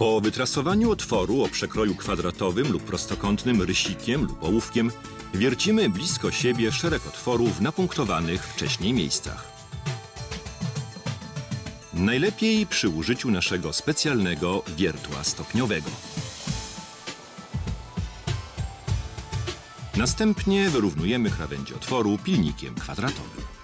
Po wytrasowaniu otworu o przekroju kwadratowym lub prostokątnym rysikiem lub ołówkiem wiercimy blisko siebie szereg otworów napunktowanych wcześniej miejscach. Najlepiej przy użyciu naszego specjalnego wiertła stopniowego. Następnie wyrównujemy krawędzie otworu pilnikiem kwadratowym.